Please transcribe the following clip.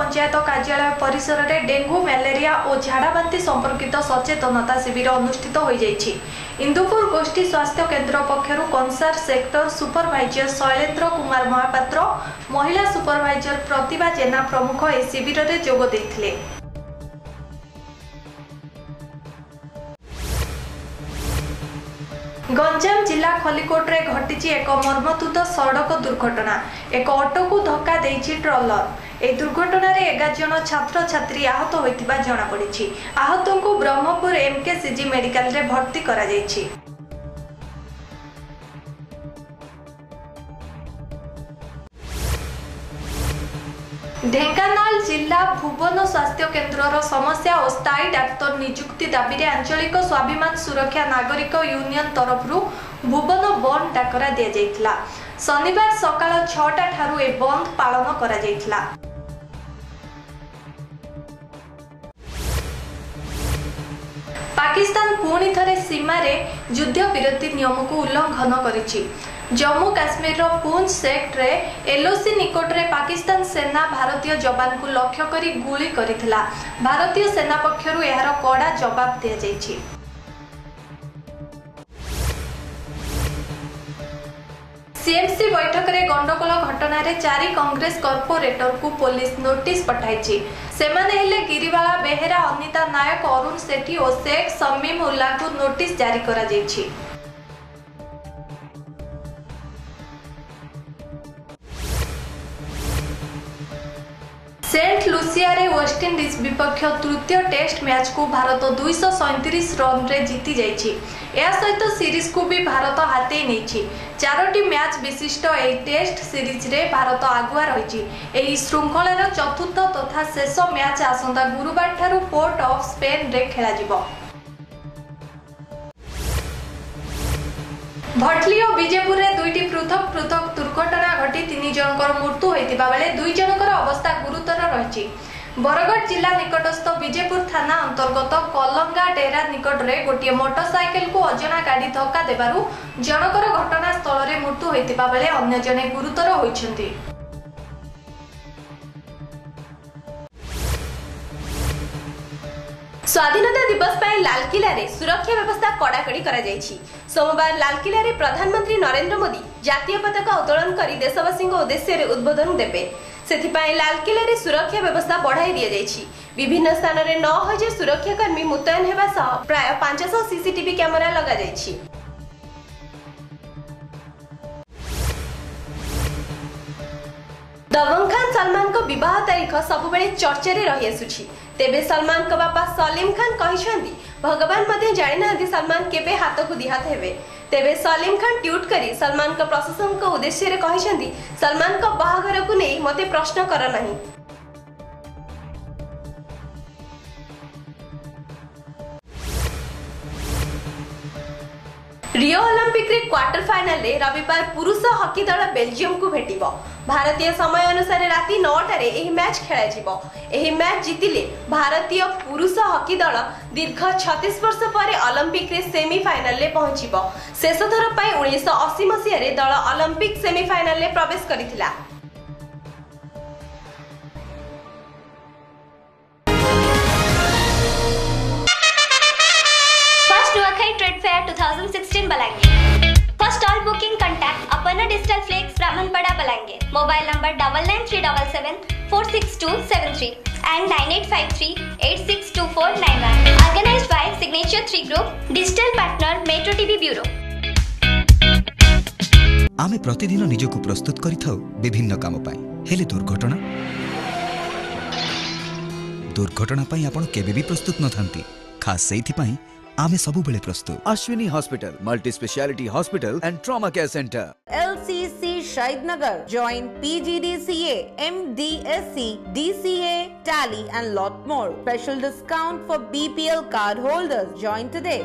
ପଞ୍ଚାୟତ କାର୍ଯ୍ୟାଳୟ ପରିସରରେ dengue malaria ଓ ଝାଡ଼ାବାନ୍ତି ସମ୍ପର୍କିତ ସଚେତନତା ଶିବିର ଅନୁଷ୍ଠିତ ହୋଇଯାଇଛି। ଇନ୍ଦୁପୁର ଗୋଷ୍ଠୀ ସ୍ୱାସ୍ଥ୍ୟ କେନ୍ଦ୍ର ପକ୍ଷରୁ କଂସାର ସେକ୍ଟର ସୁପରଭାଇଜର ଶୈଳେନ୍ଦ୍ର କୁମାର ମହାପାତ୍ର ମହିଳା ସୁପରଭାଇଜର ପ୍ରତିଭା ଜେନା ପ୍ରମୁଖ ଏହି ଶିବିରରେ ଯୋଗ ଦେଇଥିଲେ। ଗଞ୍ଜାମ ଜିଲ୍ଲା ଖଲିକୋଟରେ ଘଟିଛି ଏକ ମର୍ମନ୍ତୁଦ ସଡ଼କ ଦୁର୍ଘଟଣା। ଏକ ଅଟୋକୁ ଧକ୍କା ଦେଇଛି ଟ୍ରଲର। ଏହି ଦୁର୍ଘଟଣାରେ ଏଗାର ଜଣ ଛାତ୍ରଛାତ୍ରୀ ଆହତ ହୋଇଥିବା ଜଣାପଡ଼ିଛି। ଆହତଙ୍କୁ ବ୍ରହ୍ମପୁର ଏମ୍କେସିଜି ମେଡିକାଲରେ ଭର୍ତ୍ତି କରାଯାଇଛି। ଢେଙ୍କାନାଳ ଜିଲ୍ଲା ଭୁବନ ସ୍ୱାସ୍ଥ୍ୟ କେନ୍ଦ୍ରର ସମସ୍ୟା ଓ ସ୍ଥାୟୀ ଡାକ୍ତର ନିଯୁକ୍ତି ଦାବିରେ ଆଞ୍ଚଳିକ ସ୍ୱାଭିମାନ ସୁରକ୍ଷା ନାଗରିକ ୟୁନିୟନ ତରଫରୁ ଭୁବନ ବନ୍ଦ ଡାକରା ଦିଆଯାଇଥିଲା। ଶନିବାର ସକାଳ ଛଅଟା ଠାରୁ ଏ ବନ୍ଦ ପାଳନ କରାଯାଇଥିଲା। ପାକିସ୍ତାନ ପୁଣି ଥରେ ସୀମାରେ ଯୁଦ୍ଧ ବିରତି ନିୟମକୁ ଉଲ୍ଲଂଘନ କରିଛି। ଜମ୍ମୁ କାଶ୍ମୀରର ପୁଞ୍ଚ ସେକ୍ଟରେ ଏଲ୍ଓସି ନିକଟରେ ପାକିସ୍ତାନ ସେନା ଭାରତୀୟ ଯବାନଙ୍କୁ ଲକ୍ଷ୍ୟ କରି ଗୁଳି କରିଥିଲା। ଭାରତୀୟ ସେନା ପକ୍ଷରୁ ଏହାର କଡ଼ା ଜବାବ ଦିଆଯାଇଛି। ସିଏମ୍ସି ବୈଠକରେ ଗଣ୍ଡଗୋଳ ଘଟଣାରେ ଚାରି କଂଗ୍ରେସ କର୍ପୋରେଟରକୁ ପୋଲିସ ନୋଟିସ ପଠାଇଛି। ସେମାନେ ହେଲେ ଗିରିବାଳା ବେହେରା ଅନିତା ନାୟକ ଅରୁଣ ସେଠୀ ଓ ଶେଖ ସମିମ ଉଲ୍ଲାଙ୍କୁ ନୋଟିସ ଜାରି କରାଯାଇଛି। ସେଣ୍ଟ ଲୁସିଆରେ ୱେଷ୍ଟଇଣ୍ଡିଜ ବିପକ୍ଷ ତୃତୀୟ ଟେଷ୍ଟ ମ୍ୟାଚକୁ ଭାରତ ଦୁଇଶହ ସଇଁତିରିଶ ରନ୍ରେ ଜିତି ଯାଇଛି। ଏହା ସହିତ ସିରିଜକୁ ବି ଭାରତ ହାତେଇ ନେଇଛି। ଚାରୋଟି ମ୍ୟାଚ୍ ବିଶିଷ୍ଟ ଏହି ଟେଷ୍ଟ ସିରିଜରେ ଭାରତ ଆଗୁଆ ରହିଛି। ଏହି ଶୃଙ୍ଖଳାର ଚତୁର୍ଥ ତଥା ଶେଷ ମ୍ୟାଚ୍ ଆସନ୍ତା ଗୁରୁବାରଠାରୁ ପୋର୍ଟ ଅଫ୍ ସ୍ପେନ୍ରେ ଖେଳାଯିବ। ଭଟଲି ଓ ବିଜେପୁରରେ ଦୁଇଟି ପୃଥକ ପୃଥକ ଦୁର୍ଘଟଣା ଘଟି ତିନି ଜଣଙ୍କର ମୃତ୍ୟୁ ହୋଇଥିବା ବେଳେ ଦୁଇ ଜଣଙ୍କର ଅବସ୍ଥା ଗୁରୁତର ରହିଛି। ବରଗଡ଼ ଜିଲ୍ଲା ନିକଟସ୍ଥ ବିଜେପୁର ଥାନା ଅନ୍ତର୍ଗତ କଲଙ୍ଗା ଡେରା ନିକଟରେ ଗୋଟିଏ ମୋଟରସାଇକେଲକୁ ଅଜଣା ଗାଡି ଧକ୍କା ଦେବାରୁ ଜଣଙ୍କର ଘଟଣାସ୍ଥଳରେ ମୃତ୍ୟୁ ହୋଇଥିବା ବେଳେ ଅନ୍ୟ ଜଣେ ଗୁରୁତର ହୋଇଛନ୍ତି। ସ୍ୱାଧୀନତା ଦିବସ ପାଇଁ ଲାଲକିଲ୍ଲାରେ ସୁରକ୍ଷା ବ୍ୟବସ୍ଥା କଡାକଡି କରାଯାଇଛି ସୋମବାର ଲାଲକିଲ୍ଲାରେ ପ୍ରଧାନମନ୍ତ୍ରୀ ନରେନ୍ଦ୍ର ମୋଦି ଜାତୀୟ ପତାକା ଉତ୍ତୋଳନ କରି ଦେଶବାସୀଙ୍କ ଉଦ୍ଦେଶ୍ୟରେ ଉଦ୍ବୋଧନ ଦେବେ। ସେଥିପାଇଁ ଲାଲକିଲ୍ଲାରେ ସୁରକ୍ଷା ବ୍ୟବସ୍ଥା ବଢାଇ ଦିଆଯାଇଛି। ବିଭିନ୍ନ ସ୍ଥାନରେ ନଅ ହଜାର ସୁରକ୍ଷା କର୍ମୀ ମୁତୟନ ହେବା ସହ ପ୍ରାୟ ପାଞ୍ଚଶହ ସିସିଟିଭି କ୍ୟାମେରା ଲଗାଯାଇଛି। ଦବଙ୍ଗ ଖାନ ସଲମାନଙ୍କ ବିବାହ ତାରିଖ ସବୁବେଳେ ଚର୍ଚ୍ଚାରେ ରହିଆସୁଛି ତେବେ ସଲମାନଙ୍କ ବାପା ସଲିମ ଖାନ କହିଛନ୍ତି ଭଗବାନ ମଧ୍ୟ ଜାଣିନାହାନ୍ତି ସଲମାନ କେବେ ହାତକୁ ଦିହାତ ହେବେ। ତେବେ ସଲିମ ଖାନ ଟ୍ୱିଟ୍ କରି ସଲମାନଙ୍କ ପ୍ରଶାସନଙ୍କ ଉଦ୍ଦେଶ୍ୟରେ କହିଛନ୍ତି ସଲମାନଙ୍କ ବାହାଘରକୁ ନେଇ ମୋତେ ପ୍ରଶ୍ନ କର ନାହିଁ। ରିଓ ଅଲିମ୍ପିକରେ କ୍ୱାର୍ଟର ଫାଇନାଲରେ ରବିବାର ପୁରୁଷ ହକି ଦଳ ବେଲଜିୟମକୁ ଭେଟିବ। ଭାରତୀୟ ସମୟ ଅନୁସାରେ ରାତି ନଅଟାରେ ଏହି ମ୍ୟାଚ୍ ଖେଳାଯିବ। ଏହି ମ୍ୟାଚ୍ ଜିତିଲେ ଭାରତୀୟ ପୁରୁଷ ହକି ଦଳ ଦୀର୍ଘ ଛତିଶ ବର୍ଷ ପରେ ଅଲିମ୍ପିକରେ ସେମିଫାଇନାଲରେ ପହଞ୍ଚିବ। ଶେଷଥର ପାଇଁ ଉଣେଇଶହ ଅଶୀ ମସିହାରେ ଦଳ ଅଲିମ୍ପିକ ସେମିଫାଇନାଲରେ ପ୍ରବେଶ କରିଥିଲା। Nuakhai Trade Fair 2016 Balangir. For stall booking, contact Aparna Digital Flakes, Brahmanpada, Balangir. Mobile number double nine three double seven four six two seven three and nine eight five three eight six two four nine one. Organized by Signature Three Group, Digital Partner Metro TV Bureau. ଆମେ ପ୍ରତିଦିନ ନିଜକୁ ପ୍ରସ୍ତୁତ କରିଥାଉ ବିଭିନ୍ନ କାମ ପାଇଁ ହେଲେ ଦୁର୍ଘଟଣା ଦୁର୍ଘଟଣା ପାଇଁ ଆପଣ କେବେ ବି ପ୍ରସ୍ତୁତ ନଥାନ୍ତି ଖାସ୍ ସେଇଥିପାଇଁ आमे सबुबले प्रस्तुत Ashwini hospital multi speciality hospital and trauma care centre L C C Shahid Nagar join P G D C M D S C tally and lot more special discount for BPL card holders join today